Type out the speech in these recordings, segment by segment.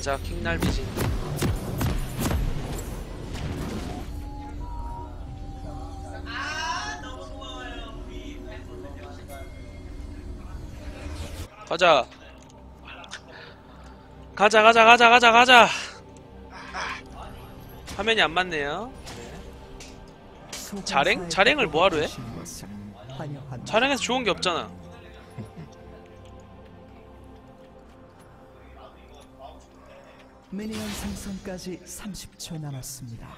가자 킹날비진. 가자. 가자 가자 가자 가자 가자. 화면이 안 맞네요. 자랭? 자랭을 뭐하러 해? 자랭에서 좋은 게 없잖아 미니언 생성까지 30초 남았습니다.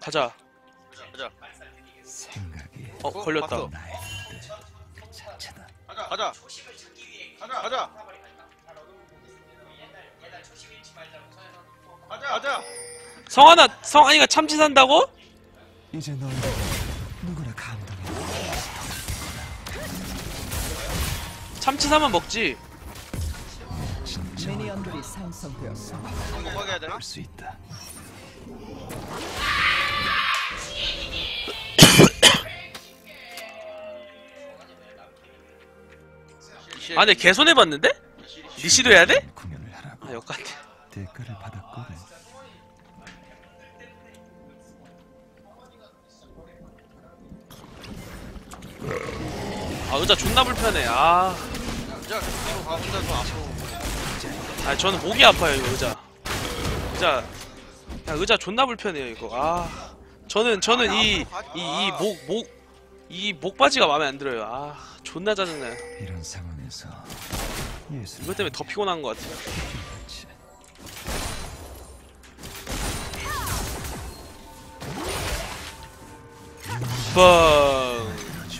가자 가자. 생각이 어 걸렸다 봤어. 나의 뜻 그 자체다. 가자. 가자. 가자. 가자. 가자. 가자. 성환아 성환이가 참치 산다고? 이제 너희들 누구나 감동해. 참치 사면 먹지 진짜 미니언들이 생성되었습니다. 성공하게 해야 되나? 볼수 있다. 아 근데 개 손해 봤는데? 니시도 해야 돼? 공연을 하라고 아 역같네 대가를 받았거든. 아 의자 존나 불편해 아, 야, 뒤로 가 혼자서 앞으로. 아 저는 목이 아파요 이거 의자 의자 야 의자 존나 불편해요 이거 아 저는 저는 이이이 목 목 이 목바지가 마음에 안 들어요 아 존나 짜증나요 이런 상황에서 이것 때문에 더 피곤한 것 같아요 필요하지.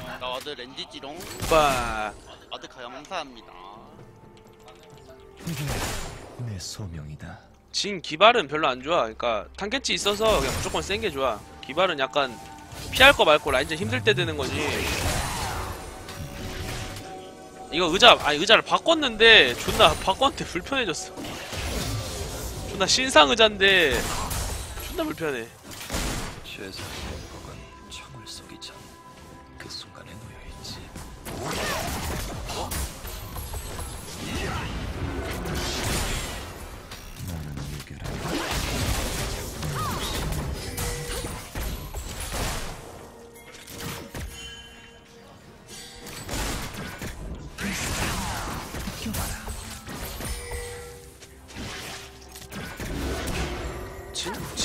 빵나 ward 렌즈지롱. 빵. ward 감사합니다. 이게 내 소명이다. 진 기발은 별로 안 좋아. 그러니까 탐켄치 있어서 그냥 무조건 센 게 좋아. 기발은 약간 피할 거 말고 라인전 힘들 때 되는 거지. 이거 의자 아니 의자를 바꿨는데 존나 바꿨는데 불편해졌어. 존나 신상 의자인데 존나 불편해. 최선의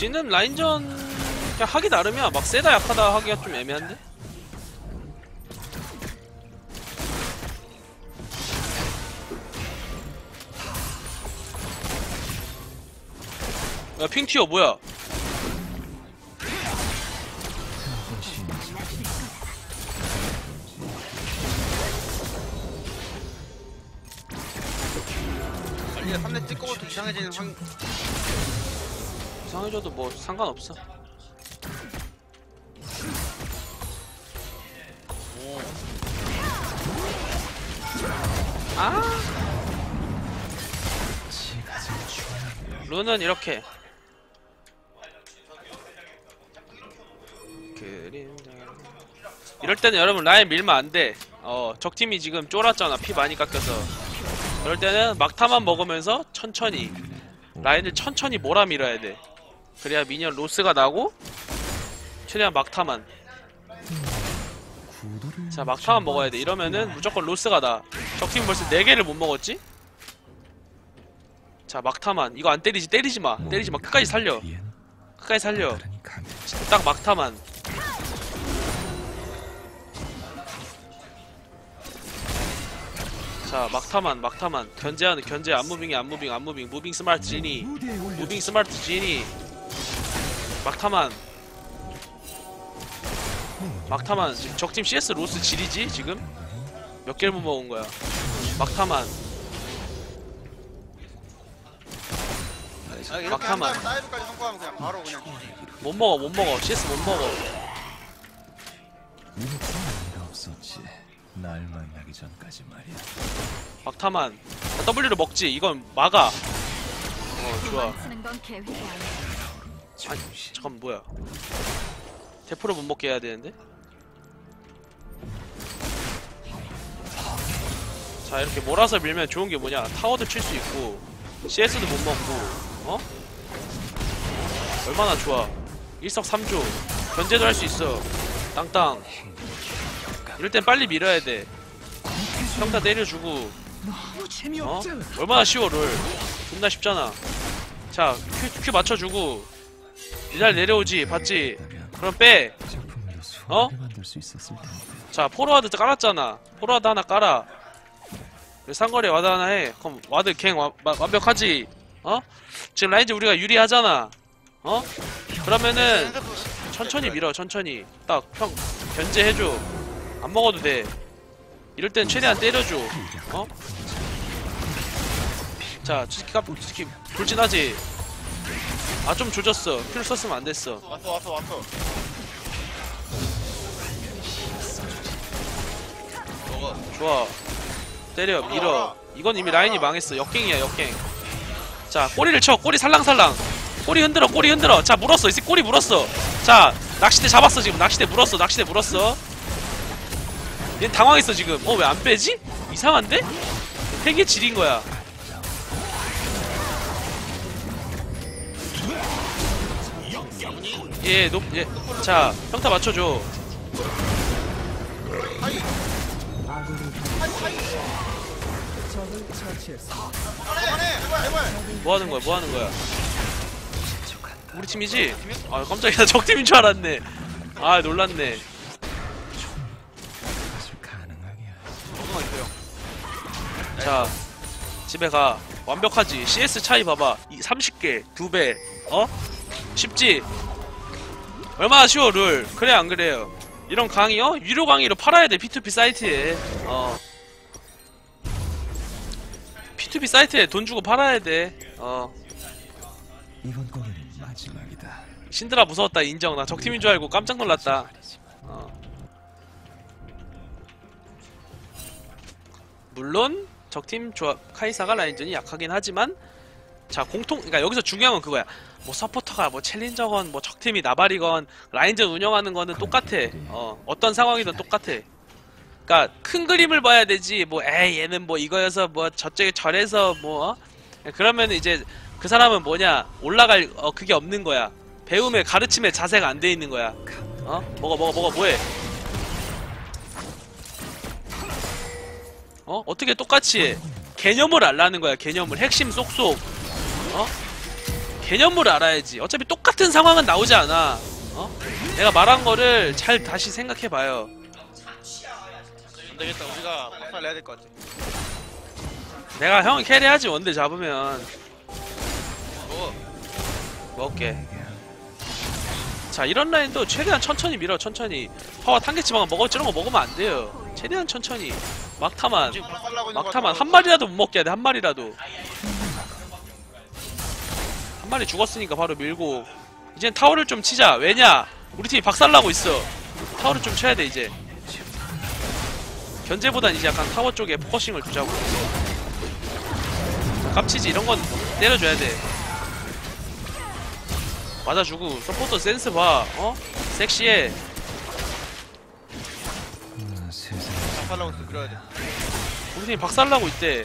진 진은 라인전 그냥 하기 나름이야. 막 세다 약하다 하기가 좀 애매한데. 야 핑티어 뭐야? 빨리 3대 찍고 부터 이상해지는 확. 이상해져도 뭐 상관없어. 아! 룬은 이렇게. 이럴 때는 여러분 라인 밀면 안돼. 어 적팀이 지금 쫄았잖아. 피 많이 깎여서. 그럴 때는 막타만 먹으면서 천천히. 라인을 천천히 몰아 밀어야 돼 그래야 미니언 로스가 나고 최대한 막타만. 자 막타만 먹어야 돼. 이러면은 무조건 로스가 나. 적팀 벌써 4개를 못 먹었지? 자 막타만. 이거 안 때리지 때리지 마. 때리지 마. 끝까지 살려. 끝까지 살려. 딱 막타만. 자 막타만 막타만. 견제하는 견제. 안무빙이 안무빙 안무빙 무빙 스마트 지니. 무빙 스마트 지니 막타만 막타만 지금 적팀 CS 로스 질이지 지금 몇 개를 못 먹은 거야 막타만 아, 이렇게 한 막타만. 다음에 다이브까지 성공하면 그냥 바로 그냥. 못 먹어 못 먹어 CS 못 먹어 이렇게 의미가 없었지. 날 만나기 전까지 말이야. 막타만 W를 먹지 이건 막아 어 좋아 쓰는 건 계획이 아니야. 아니 잠깐 뭐야. 대포를 못 먹게 해야 되는데? 자 이렇게 몰아서 밀면 좋은 게 뭐냐. 타워도 칠 수 있고 CS도 못 먹고 어? 얼마나 좋아. 일석삼조. 견제도 할 수 있어. 땅땅. 이럴 땐 빨리 밀어야 돼. 평타 때려주고. 어? 얼마나 쉬워 롤. 존나 쉽잖아. 자 큐, 큐 맞춰주고 이달 내려오지 봤지? 그럼 빼. 어? 텐데. 자 포로와드 깔았잖아. 포로와드 하나 깔아. 상거리 와드 하나 해. 그럼 와드 갱 와- 마- 완벽하지? 어? 지금 라인즈 우리가 유리하잖아. 어? 그러면은 천천히 밀어 천천히. 딱 평 견제해줘. 안 먹어도 돼. 이럴 땐 최대한 때려줘. 어? 자 치키 돌진하지 아 좀 조졌어. 큐를 썼으면 안 됐어. 왔어 왔어 왔어. 먹어 좋아. 때려 밀어. 이건 이미 라인이 망했어. 역갱이야 역갱. 자 꼬리를 쳐. 꼬리 살랑살랑. 꼬리 흔들어 꼬리 흔들어. 자 물었어. 이제 꼬리 물었어. 자 낚시대 잡았어 지금. 낚시대 물었어 낚시대 물었어. 얘 당황했어 지금. 어 왜 안 빼지? 이상한데? 핵이 지린 거야 예, 높, 예. 자, 평타 맞춰줘. 뭐 하는 거야? 뭐 하는 거야? 우리 팀이지? 아 깜짝이야 적팀인 줄 알았네. 아 놀랐네. 자 집에 가. 완벽하지. CS 차이 봐봐. 이 30개 두 배. 어? 쉽지? 얼마나 쉬워 룰. 그래 안 그래요? 이런 강의요? 유료 강의로 팔아야 돼 P2P 사이트에. 어. P2P 사이트에 돈 주고 팔아야 돼. 어. 이번 공연은 마지막이다. 신드라 무서웠다 인정. 나 적팀인 줄 알고 깜짝 놀랐다. 어. 물론 적팀 조합 카이사가 라인전이 약하긴 하지만 자 공통 그러니까 여기서 중요한 건 그거야. 뭐 서포터가 뭐 챌린저건 뭐 적팀이 나발이건 라인전 운영하는 거는 똑같아. 어 어떤 상황이든 똑같아. 그러니까 큰 그림을 봐야 되지. 뭐 에이 얘는 뭐 이거여서 뭐 저쪽에 절에서 뭐 어? 그러면 이제 그 사람은 뭐냐 올라갈 어 그게 없는 거야. 배움에 가르침에 자세가 안 돼 있는 거야. 어? 먹어 먹어 먹어 뭐해? 어? 어떻게 똑같이 해? 개념을 알라는 거야. 개념을 핵심 쏙쏙. 어? 개념을 알아야지. 어차피 똑같은 상황은 나오지 않아. 어? 내가 말한 거를 잘 다시 생각해 봐요. 안 되겠다 우리가 박살 내야 될 것 같아 내가 형 캐리하지 원딜 잡으면 먹어 먹을게. 자 이런 라인도 최대한 천천히 밀어 천천히 파워 탐켄치만 먹어 저런 거 먹으면 안 돼요. 최대한 천천히 막타만 지금 막타만. 한 마리라도 못 먹게 해야 돼한 마리라도 한 마리 죽었으니까 바로 밀고 이젠 타워를 좀 치자. 왜냐? 우리 팀이 박살나고 있어. 타워를 좀 쳐야 돼 이제. 견제보단 이제 약간 타워 쪽에 focusing을 두자고. 자, 깝치지 이런 건 때려줘야 돼. 맞아주고 서포터 센스 봐. 어? 섹시해. 아, 세상에. 박살 나고 있어 그래야 돼. 우리 팀이 박살나고 있대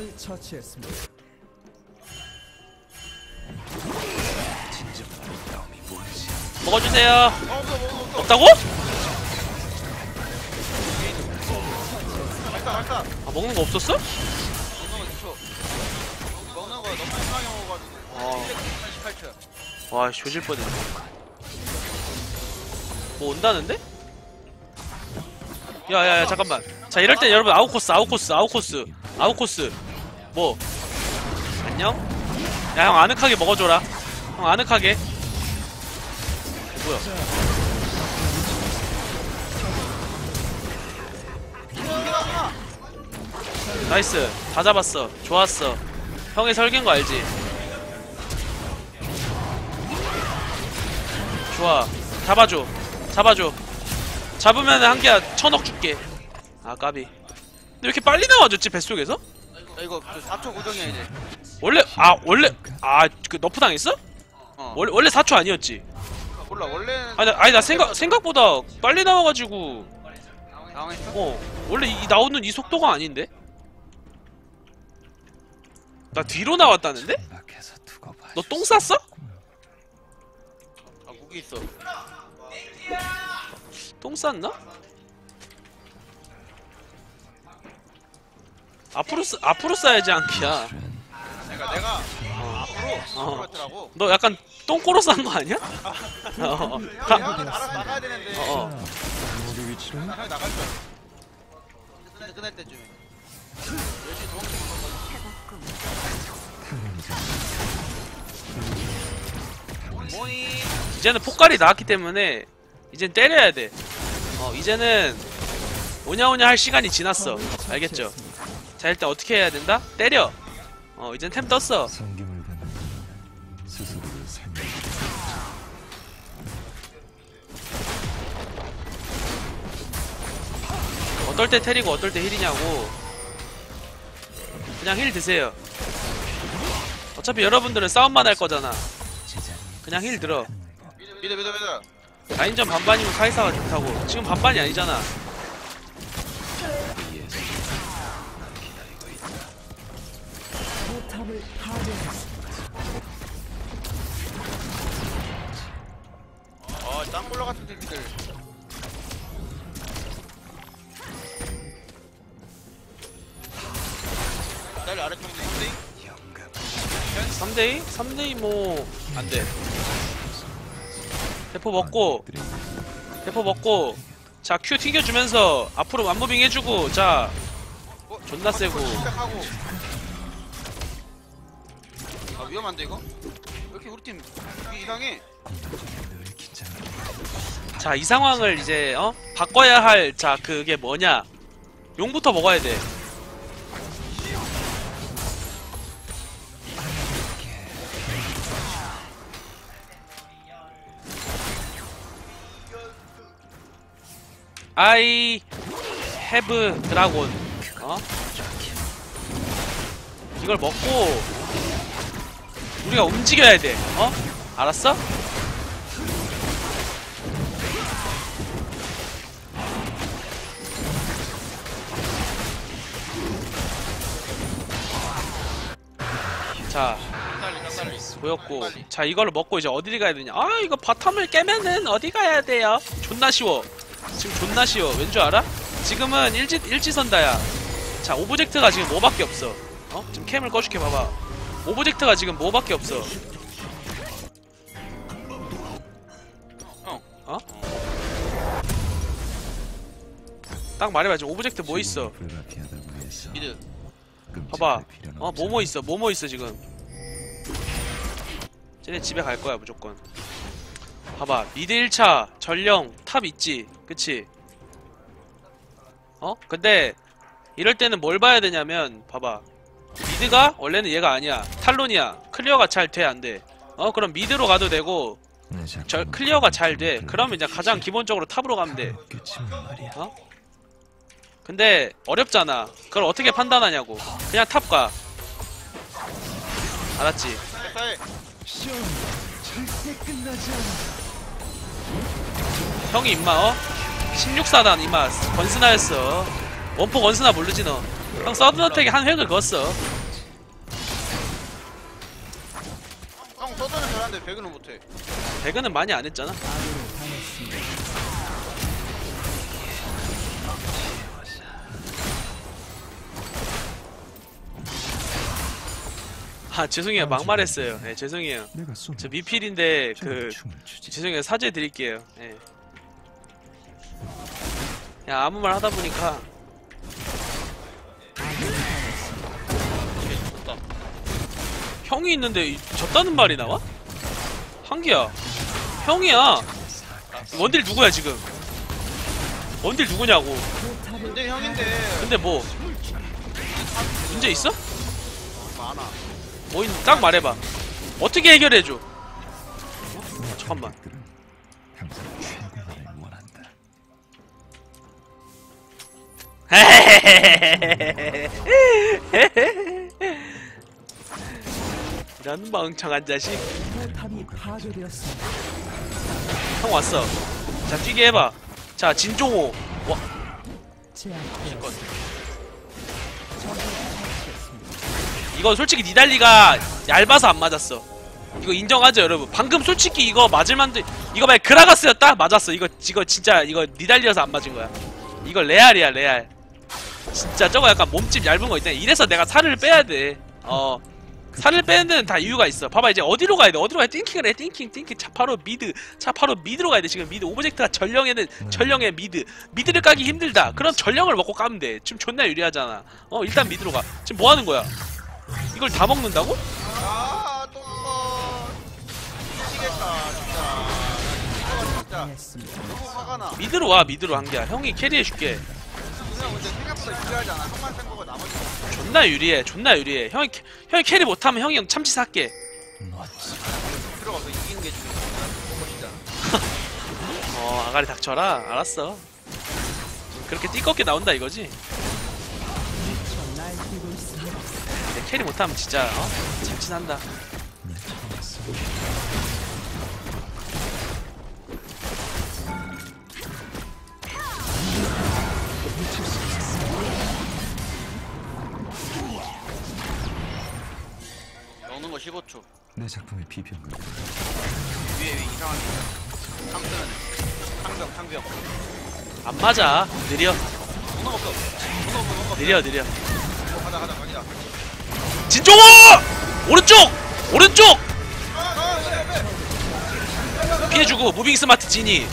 적을 처치했습니다. 먹어주세요 없다고? 아 먹는 거 없었어? 먹는 거 좋죠 먹는 거 너무 심하게 먹어가지고 어. 88초 와 조질 뻔했네 뭐 온다는데? 야야야 잠깐만 자 이럴 땐 여러분 아웃코스 아웃코스 아웃코스 아웃코스 뭐. 안녕? 야 형 아늑하게 먹어줘라. 형 아늑하게. 뭐야? nice. 다 잡았어. 좋았어. 형의 설계인 거 알지? 좋아. 잡아줘. 잡아줘. 잡으면 한 개야. 천억 줄게. 아 까비. 근데 왜 이렇게 빨리 나와줬지 뱃속에서? 야 이거 그 4초 고정이야 이제 원래 아 원래 아그 nerf 당했어? 어 원래 원래 4초 아니었지? 몰라 원래는 아니 나, 아니 나 생각 생각보다 빨리 나와가지고 당황했어? 어 원래 이 나오는 이 속도가 아닌데? 나 뒤로 나왔다는데? 너 똥 쌌어? 아 무기 있어 똥 쌌나? 앞으로 쓰, 앞으로 싸야지 안키야. 내가 내가 앞으로 어. 그렇더라고 너 약간 똥꼬로 싼 거 아니야? 어, 어. 나가야 되는데 어, 어. 우리 위치는 형이 나갈 줄 알았어 끝날, 끝날 때쯤에 열심히 도망치고 모임 이제는 폭발이 나왔기 때문에 이젠 때려야 돼. 어, 이제는 오냐오냐 할 시간이 지났어. 알겠죠? 자, 일단 어떻게 해야 된다? 때려. 어, 이젠 템 떴어. 성김을 받는 스스로를 생각. 어떨 때 텔이고 어떨 때 heal이냐고. 그냥 heal 드세요. 어차피 여러분들은 싸움만 할 거잖아. 그냥 heal 들어. 믿어 믿어 믿어 라인전 반반이면 카이사가 좋다고. 지금 반반이 아니잖아. 포탑을 파괴했습니다. 어 땅볼러 같은 새끼들 딸 아래쪽에 있는데 영감. 3대2? 3대2 뭐, 안 돼. 대포 먹고, 대포 먹고, 자, 큐 튕겨주면서, 앞으로 완무빙 해주고, 자, 어? 존나 세고. 위험한데 이거? 왜 이렇게 우리 팀 이상해? 자, 이 상황을 이제, 어? 바꿔야 할, 자, 그게 뭐냐. 용부터 먹어야 돼. I have dragon. 어? 이걸 먹고 우리가 움직여야 돼. 어? 알았어? 자, 보였고 자 이걸로 먹고 이제 어디를 가야 되냐 아 이거 바텀을 깨면은 어디 가야 돼요 존나 쉬워 지금 존나 쉬워 왠 줄 알아? 지금은 일지, 일지선다야 자 object가 지금 뭐밖에 없어 어? 지금 cam을 꺼줄게 봐봐 object가 지금 뭐밖에 없어? 형. 어? 딱 말해봐 지금 object 뭐 있어? mid. 봐봐. 어 뭐뭐. 있어? 뭐뭐 있어 지금? 쟤네 집에 갈 거야 무조건. 봐봐. mid 1차 전령 top 있지? 그치? 어? 근데 이럴 때는 뭘 봐야 되냐면 봐봐 mid가 원래는 얘가 아니야 탈론이야 clear가 잘 돼 안 돼 어 그럼 mid로 가도 되고 내저 작품은 clear가 잘 돼 그러면 이제 가장. 기본적으로 top으로 가면 돼. 어? 근데 어렵잖아 그걸 어떻게 판단하냐고 그냥 top 가 알았지 절대 끝나지 않아. 형이 임마 어? 16사단 임마 건스나였어 원포 건스나 모르지 너 형 서든어택에 한 획을 그었어 서든은 잘하는데 배그는 못해 배그는 많이 안 했잖아. 아 죄송해요 막말했어요 네 죄송해요. 저 미필인데 그. 죄송해요 사죄 드릴게요 예. 야 아무 말 하다 보니까 형이 있는데 이- 졌다는 말이 나와? 한기야 형이야 원딜 누구야 지금 원딜 누구냐고 근데 형인데 근데 뭐 문제 있어? 많아 뭐 있, 딱 말해봐 어떻게 해결해줘 어? 잠깐만 원한다. 이런 멍청한 자식. 포탑이 파괴되었습니다. 형 왔어. 자 뛰게 해봐. 자 진종호. 와. 제압되었습니다. 처치했습니다. 이거 솔직히 니달리가 얇아서 안 맞았어. 이거 인정하죠 여러분? 방금 솔직히 이거 맞을 만도 이거 만약 그라가스였다? 맞았어. 이거 이거 진짜 이거 니달리여서 안 맞은 거야. 이거 레알이야 레알. 진짜 저거 약간 몸집 얇은 거 있다 이래서 내가 살을 빼야 돼 어 살을 빼는 데는 다 이유가 있어. 봐봐 이제 어디로 가야 돼? 어디로 가야 돼? thinking을 해 thinking thinking. 자 바로 mid. 자 바로 mid로 가야 돼 지금. mid. object가 전령에는 전령의 mid. mid를 까기 힘들다. 그럼 전령을 먹고 까면 돼. 지금 존나 유리하잖아. 어 일단 mid로 가. 지금 뭐 하는 거야? 이걸 다 먹는다고? 아, 또 어. 미치겠다, 진짜. 이거 진짜 당했습니다. 너무 화가 나. mid로 와 mid로 한게야. 형이 carry해줄게. 그냥 근데 생각보다 유리하지 않아. 형만 나머지 존나 유리해 존나 유리해 형이 캐- 형이 carry 못하면 형이 형 참치 살게 없어. 이기는 게 중요해. 멋있잖아. 어 아가리 닥쳐라 알았어 그렇게 띠껍게 나온다 이거지. 내 carry 못하면 진짜 어? 참치 산다 15초. 내 작품의 비평가 위에 위 이상한 거. 상승은 상병, 상병. 안 맞아 느려 거 없어. 거 없어. 거 없어. 느려 느려 어, 가자, 가자, 가자. 진종호 오른쪽 오른쪽 아, 아, 네, 네. 피해주고 무빙 스마트 진이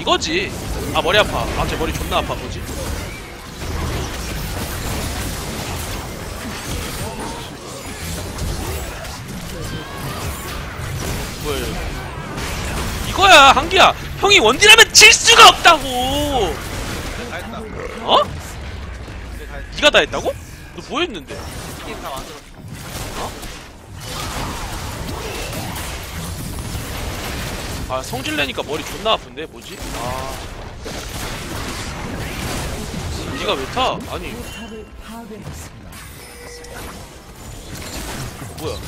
이거지 아 머리 아파 아 제 머리 존나 아파 뭐지 뭐야 이거야 한기야 형이 원딜하면 질 수가 없다고. 어? 네가 다 했다고? 너 뭐 했는데? 게임 다 만들었어. 아 성질 내니까 머리 존나 아픈데 뭐지? 아 네가 왜 타? 아니. 뭐야?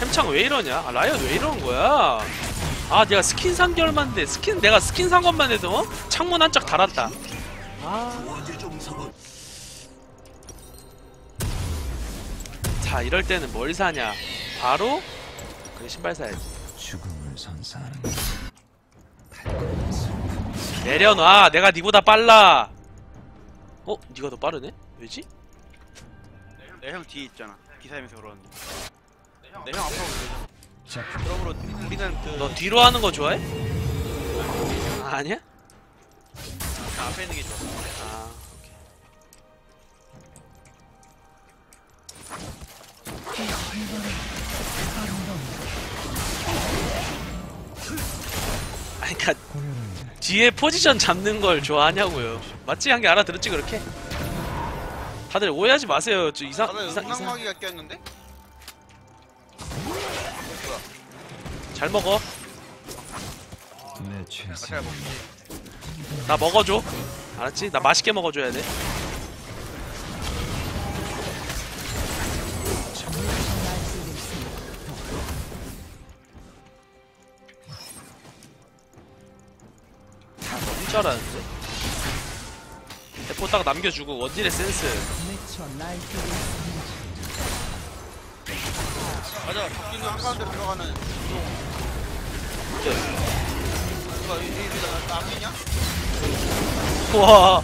햄창 왜 이러냐? 아 라이언 왜 이러는 거야? 아 내가 스킨 산 게 얼만데 스킨 내가 스킨 산 것만 해도 어? 창문 한 짝 달았다. 아. 자 이럴 때는 뭘 사냐? 바로 그래 신발 사야지. 죽음을 선사하는 내려놔 내가 니보다 빨라 어? 니가 더 빠르네? 왜지? 내형 뒤에 있잖아. 기사님에서 그러는데. 내형 앞으로 오면 되죠. 그러므로 우리는 그 너 뒤로 하는 거 좋아해? 아, 아니야? 앞에 있는 게 좋아. 아 아니 그니까 뒤에 포지션 잡는 걸 좋아하냐고요 맞지? 한 게 알아들었지 그렇게? 다들 오해하지 마세요 저 이상 다들 이상 이상 음낭마귀가 꼈는데? 잘 먹어 내잘 최선 먹지. 나 먹어줘 알았지? 나 맛있게 먹어줘야 돼 줄 알았는데 대포 딱 남겨주고 원딜의 센스. 맞아. 바뀌는 한가운데 들어가는 누가 이- 이- 이- 나 아끼냐? 우와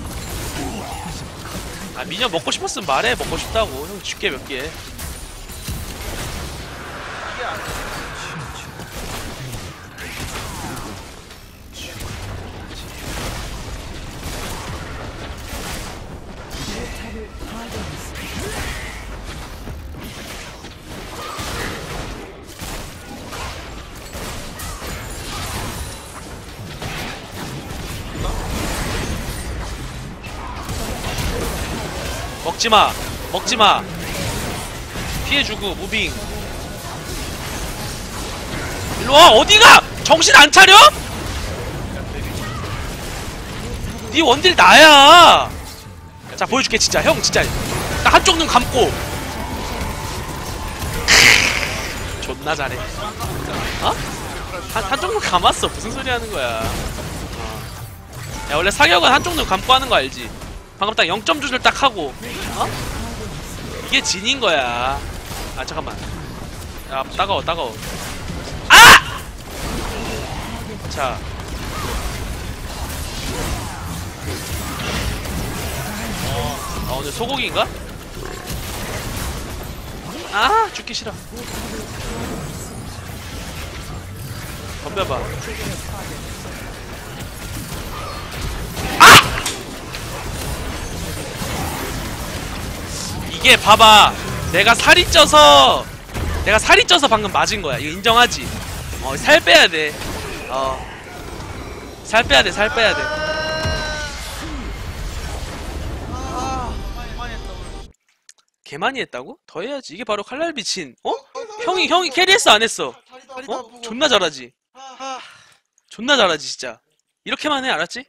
아 미녀 먹고 싶었으면 말해 먹고 싶다고 형 줄게 몇개 먹지마 먹지마. 피해주고 무빙. 일로와 어디가? 정신 안 차려? 네 원딜 나야 자 보여줄게 진짜. 형 진짜. 딱 한쪽 눈 감고. 존나 잘해. 어? 한, 한쪽 눈 감았어. 무슨 소리 하는 거야. 어. 야 원래 사격은 한쪽 눈 감고 하는 거 알지? 방금 딱 0점 조절 딱 하고. 어? 이게 진인 거야. 아 잠깐만. 야 따가워 따가워. 아! 자 아 오늘 소고기인가? 아 죽기 싫어. 덤벼봐. 아! 이게 봐봐. 내가 살이 쪄서 내가 살이 쪄서 방금 맞은 거야. 이거 인정하지? 어 살 빼야 돼어살 빼야 돼살 빼야 돼. 아 개 많이 했다고? 더 해야지. 이게 바로 칼날 비친. 어? 형이 형이 캐리했어 안 했어? 어? 존나 잘하지. 아, 존나 잘하지 진짜. 이렇게만 해 알았지?